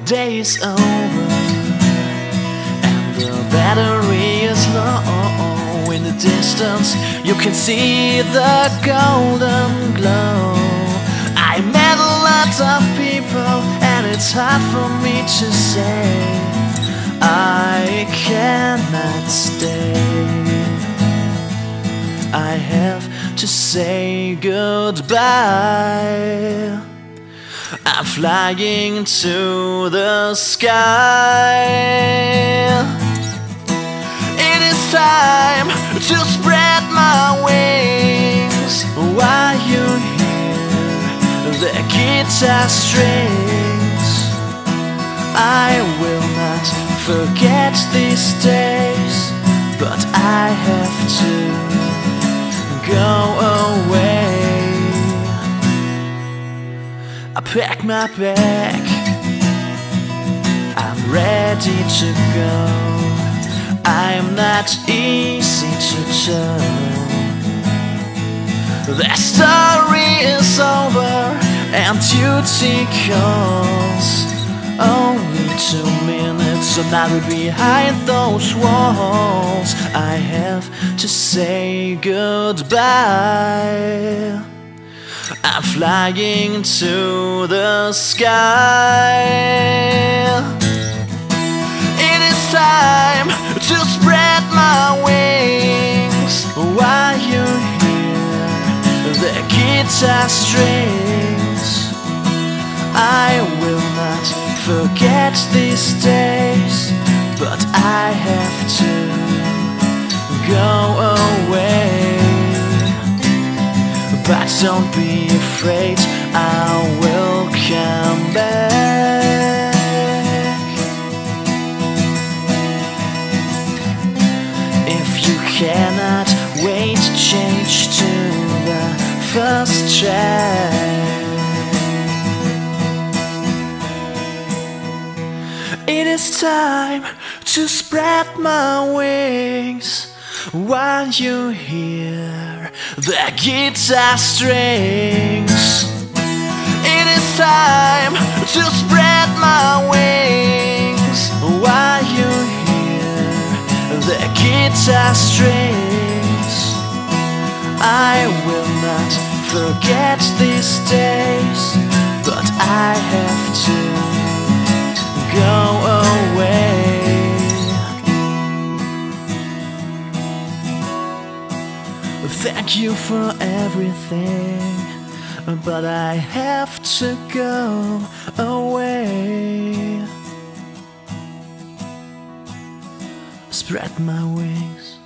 day is over and the battery is low. In the distance, you can see the golden glow. I met a lot of people, and it's hard for me to say I cannot stay. I have to say goodbye. I'm flying to the sky. It is time to spread my wings while you hear the guitar strings. I will not forget these days, but I have I pack my bag, I'm ready to go. I'm not easy to tell. The story is over, and duty calls. Only two minutes, and I will behind those walls. I have to say goodbye. Flying to the sky. It is time to spread my wings while you hear the guitar strings. I will not forget these days, but I have to But don't be afraid, I will come back. If you cannot wait, change to the first track. It is time to spread my wings while you hear the guitar strings. It is time to spread my wings while you hear the guitar strings. I will not forget these days, but I have to Thank you for everything, but I have to go away. Spread my wings.